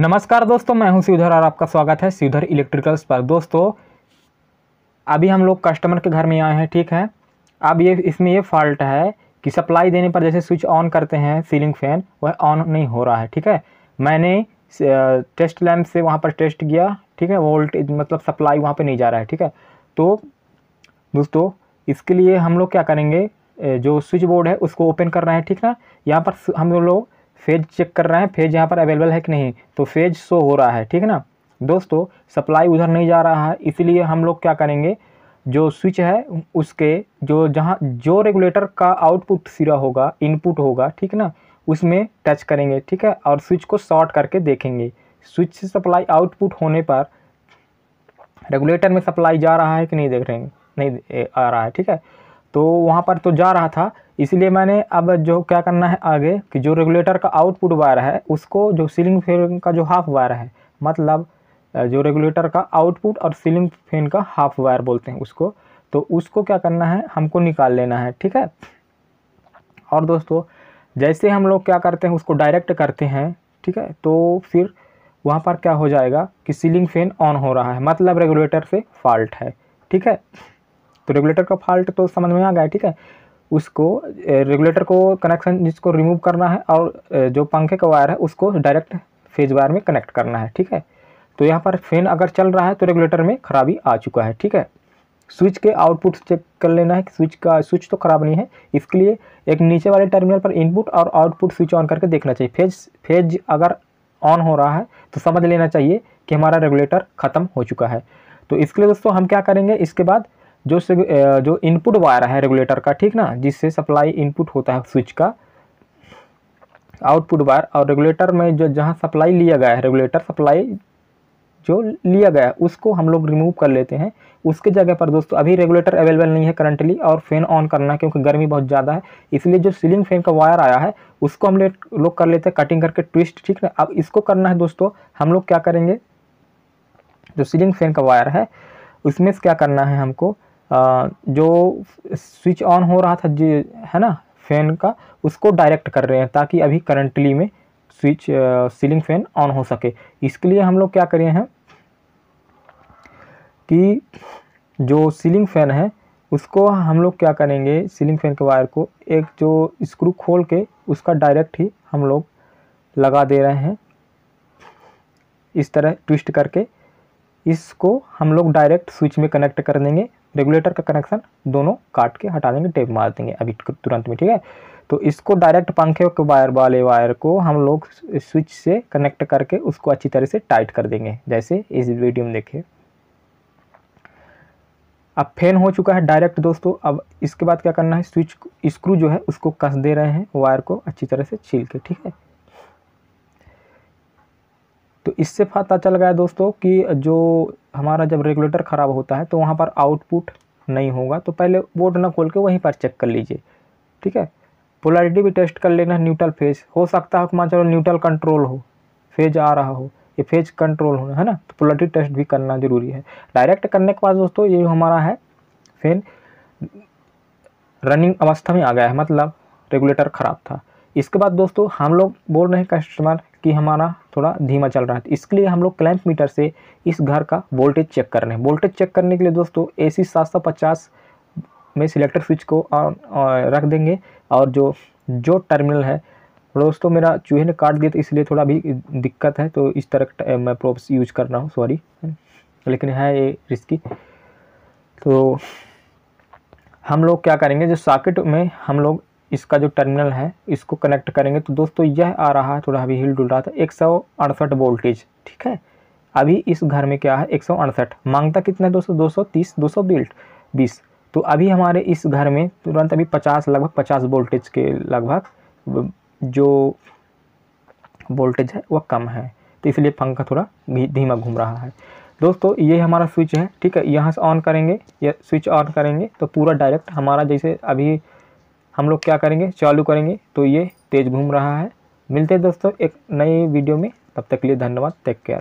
नमस्कार दोस्तों, मैं हूँ श्रीधर और आपका स्वागत है श्रीधर इलेक्ट्रिकल्स पर। दोस्तों, अभी हम लोग कस्टमर के घर में आए हैं, ठीक है? अब ये, इसमें ये फॉल्ट है कि सप्लाई देने पर जैसे स्विच ऑन करते हैं सीलिंग फ़ैन वह ऑन नहीं हो रहा है, ठीक है? मैंने टेस्ट लैम्प से वहाँ पर टेस्ट किया, ठीक है? वोल्टेज मतलब सप्लाई वहाँ पर नहीं जा रहा है, ठीक है? तो दोस्तों, इसके लिए हम लोग क्या करेंगे? जो स्विच बोर्ड है, उसको ओपन कर रहे हैं, ठीक ना? यहाँ पर हम लोग फ़ेज़ चेक कर रहे हैं, फ़ेज़ यहाँ पर अवेलेबल है कि नहीं? तो फ़ेज़ शो हो रहा है, ठीक है ना? दोस्तों सप्लाई उधर नहीं जा रहा है, इसलिए हम लोग क्या करेंगे? जो स्विच है, उसके, जो जहाँ, जो रेगुलेटर का आउटपुट सिरा होगा इनपुट होगा, ठीक ना? उसमें टच करेंगे, ठीक है? और स्विच को शॉर्ट करके देखेंगे। स्विच से सप्लाई आउटपुट होने पर रेगुलेटर में सप्लाई जा रहा है कि नहीं देख रहे हैं? नहीं आ रहा है, ठीक है? तो वहाँ पर तो जा रहा था इसलिए मैंने अब जो क्या करना है आगे कि जो रेगुलेटर का आउटपुट वायर है, उसको जो सीलिंग फ़ैन का जो हाफ़ वायर है मतलब जो रेगुलेटर का आउटपुट और सीलिंग फ़ैन का हाफ़ वायर बोलते हैं उसको तो उसको क्या करना है, हमको निकाल लेना है, ठीक है? और दोस्तों, जैसे हम लोग क्या करते हैं, उसको डायरेक्ट करते हैं, ठीक है? तो फिर वहाँ पर क्या हो जाएगा कि सीलिंग फ़ैन ऑन हो रहा है मतलब रेगुलेटर से फॉल्ट है, ठीक है? तो रेगुलेटर का फॉल्ट तो समझ में आ गया, ठीक है? उसको रेगुलेटर को कनेक्शन जिसको रिमूव करना है और जो पंखे का वायर है, उसको डायरेक्ट फ़ेज़ वायर में कनेक्ट करना है, ठीक है? तो यहाँ पर फ़ैन अगर चल रहा है तो रेगुलेटर में खराबी आ चुका है, ठीक है? स्विच के आउटपुट चेक कर लेना है कि स्विच का स्विच तो ख़राब नहीं है। इसके लिए एक नीचे वाले टर्मिनल पर इनपुट और आउटपुट स्विच ऑन करके देखना चाहिए। फ़ेज़ फ़ेज़ अगर ऑन हो रहा है तो समझ लेना चाहिए कि हमारा रेगुलेटर ख़त्म हो चुका है। तो इसके लिए दोस्तों हम क्या करेंगे? इसके बाद जो जो इनपुट वायर है रेगुलेटर का, ठीक ना? जिससे सप्लाई इनपुट होता है स्विच का। आउटपुट वायर और रेगुलेटर में जो, जहाँ सप्लाई लिया गया है रेगुलेटर सप्लाई जो लिया गया है, उसको हम लोग रिमूव कर लेते हैं। उसके जगह पर दोस्तों, अभी रेगुलेटर अवेलेबल नहीं है करंटली और फ़ैन ऑन करना क्योंकि गर्मी बहुत ज़्यादा है। इसलिए जो सीलिंग फ़ैन का वायर आया है, उसको हम लोग कर लेते हैं कटिंग करके ट्विस्ट ठीक है अब इसको करना है दोस्तों, हम लोग क्या करेंगे? जो सीलिंग फ़ैन का वायर है, उसमें से क्या करना है हमको? जो स्विच ऑन हो रहा था जी, है ना, फ़ैन का, उसको डायरेक्ट कर रहे हैं ताकि अभी करंटली में स्विच सीलिंग फ़ैन ऑन हो सके। इसके लिए हम लोग क्या करें हैं कि जो सीलिंग फ़ैन है, उसको हम लोग क्या करेंगे, सीलिंग फ़ैन के वायर को एक जो स्क्रू खोल के उसका डायरेक्ट ही हम लोग लगा दे रहे हैं। इस तरह ट्विस्ट करके इसको हम लोग डायरेक्ट स्विच में कनेक्ट कर देंगे। रेगुलेटर का कनेक्शन दोनों काट के हटा देंगे टेप मार देंगे अभी तुरंत में, ठीक है? तो इसको डायरेक्ट पंखे के वायर वाले वायर को हम लोग स्विच से कनेक्ट करके उसको अच्छी तरह से टाइट कर देंगे। जैसे इस वीडियो में देखिए अब फ़ैन हो चुका है डायरेक्ट दोस्तों। अब इसके बाद क्या करना है? स्विच स्क्रू जो है उसको कस दे रहे हैं वायर को अच्छी तरह से छील के, ठीक है? तो इससे पता चल गया दोस्तों कि जो हमारा जब रेगुलेटर ख़राब होता है तो वहाँ पर आउटपुट नहीं होगा तो पहले बोर्ड ना खोल के वहीं पर चेक कर लीजिए, ठीक है? पोलरिटी भी टेस्ट कर लेना, न्यूट्रल फ़ेज़। हो सकता है मान चलो न्यूट्रल कंट्रोल हो, फ़ेज़ आ रहा हो, ये फ़ेज़ कंट्रोल हो है ना? तो पोलरिटी टेस्ट भी करना ज़रूरी है। डायरेक्ट करने के बाद दोस्तों ये हमारा है, फ़ैन, रनिंग अवस्था में आ गया है मतलब रेगुलेटर ख़राब था। इसके बाद दोस्तों, हम लोग बोल रहे हैं कस्टमर कि हमारा थोड़ा धीमा चल रहा है। इसके लिए हम लोग क्लैंप मीटर से इस घर का वोल्टेज चेक कर रहे हैं। वोल्टेज चेक करने के लिए दोस्तों ए सी सात सौ पचास में सिलेक्टर स्विच को ऑन रख देंगे। और जो जो टर्मिनल है, दोस्तों मेरा चूहे ने काट दिया तो इसलिए थोड़ा भी दिक्कत है। तो इस तरह मैं प्रोप्स यूज़ कर रहा हूँ सॉरी लेकिन है ये रिस्की तो हम लोग क्या करेंगे, जो सॉकेट में हम लोग इसका जो टर्मिनल है, इसको कनेक्ट करेंगे। तो दोस्तों, यह आ रहा है, थोड़ा अभी हिल डुल रहा था, एक सौ अड़सठ वोल्टेज ठीक है? अभी इस घर में क्या है, एक सौ अड़सठ। माँगता कितना है दोस्तों? दो सौ तीस, दो सौ बीस। तो अभी हमारे इस घर में तुरंत अभी पचास, लगभग पचास वोल्टेज के लगभग जो वोल्टेज है, वह कम है। तो इसलिए पंखा थोड़ा धीमा घूम रहा है। दोस्तों, ये हमारा स्विच है, ठीक है? यहाँ से ऑन करेंगे, या स्विच ऑन करेंगे तो पूरा डायरेक्ट हमारा जैसे अभी हम लोग क्या करेंगे? चालू करेंगे। तो ये तेज़ घूम रहा है। मिलते हैं दोस्तों एक नई वीडियो में। तब तक के लिए धन्यवाद। Take care